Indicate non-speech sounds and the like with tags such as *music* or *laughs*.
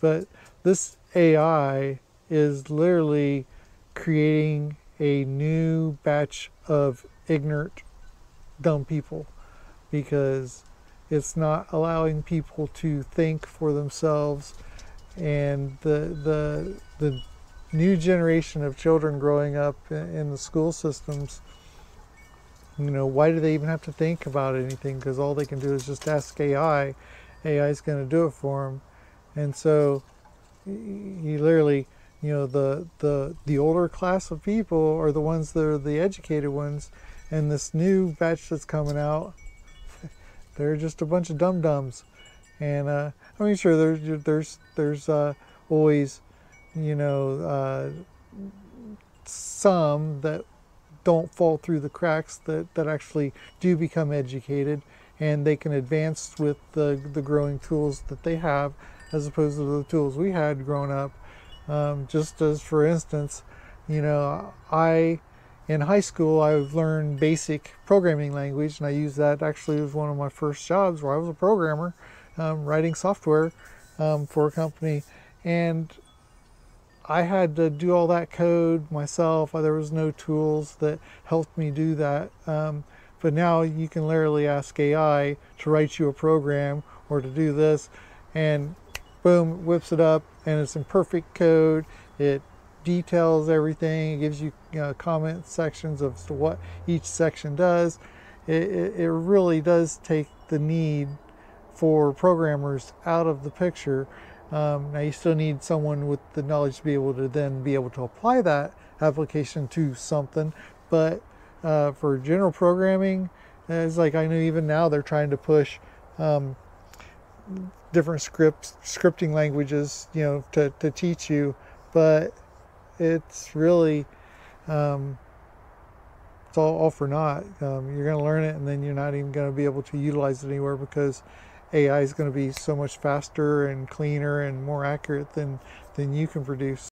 but this AI is literally creating a new batch of ignorant, dumb people because it's not allowing people to think for themselves. And the the the new generation of children growing up in the school systems you know why do they even have to think about anything? Because all they can do is just ask ai ai is going to do it for them and so you literally you know the the the older class of people are the ones that are the educated ones. And this new batch that's coming out *laughs* they're just a bunch of dum dums and uh, I mean sure there's there's there's uh, always you know uh, some that don't fall through the cracks that, that actually do become educated. And they can advance with the, the growing tools that they have as opposed to the tools we had growing up um, just as for instance, you know, I in high school I've learned basic programming language, and I used that actually as one of my first jobs where I was a programmer, um, writing software um, for a company, and I had to do all that code myself. There was no tools that helped me do that. Um, but now you can literally ask AI to write you a program or to do this, and boom, whips it up, and it's in perfect code. It details everything. It gives you, you know, comment sections of what each section does. It, it, it really does take the need for programmers out of the picture. Um, now you still need someone with the knowledge to be able to then be able to apply that application to something. But uh, for general programming, it's like I know even now they're trying to push um, different scripts, scripting languages, you know, to, to teach you, but it's really, um, it's all, all for naught. Um, you're going to learn it and then you're not even going to be able to utilize it anywhere because AI is going to be so much faster and cleaner and more accurate than, than you can produce.